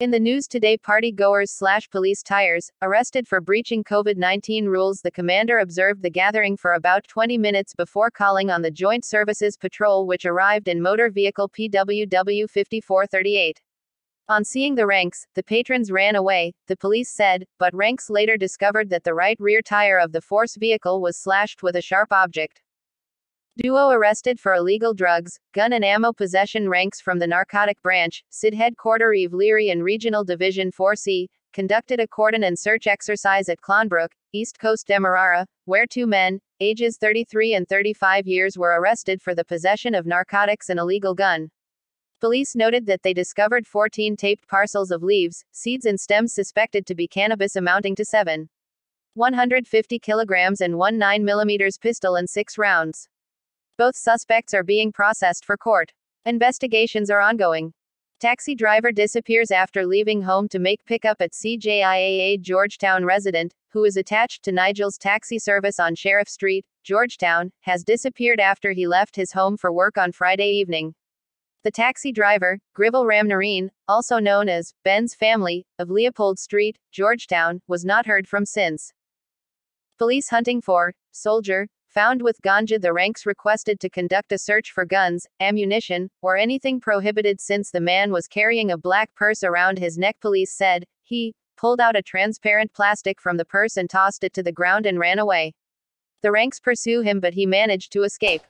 In the news today, party goers slash police tires arrested for breaching COVID 19 rules. The commander observed the gathering for about 20 minutes before calling on the Joint Services Patrol, which arrived in motor vehicle PWW 5438. On seeing the ranks, the patrons ran away, the police said, but ranks later discovered that the right rear tire of the force vehicle was slashed with a sharp object. Duo arrested for illegal drugs, gun and ammo possession ranks from the narcotic branch, CID headquarter Eve Leary and Regional Division 4C, conducted a cordon and search exercise at Clonbrook, East Coast Demerara, where two men, ages 33 and 35 years were arrested for the possession of narcotics and illegal gun. Police noted that they discovered 14 taped parcels of leaves, seeds and stems suspected to be cannabis amounting to 7. 150 kilograms and one 9mm pistol and 6 rounds. Both suspects are being processed for court. Investigations are ongoing. Taxi driver disappears after leaving home to make pickup at CJIAA Georgetown resident, who is attached to Nigel's taxi service on Sheriff Street, Georgetown, has disappeared after he left his home for work on Friday evening. The taxi driver, Grivel Ramnarine, also known as Ben's family, of Leopold Street, Georgetown, was not heard from since. Police hunting for soldier found with ganja the ranks requested to conduct a search for guns, ammunition, or anything prohibited since the man was carrying a black purse around his neck police said, he pulled out a transparent plastic from the purse and tossed it to the ground and ran away. The ranks pursue him but he managed to escape.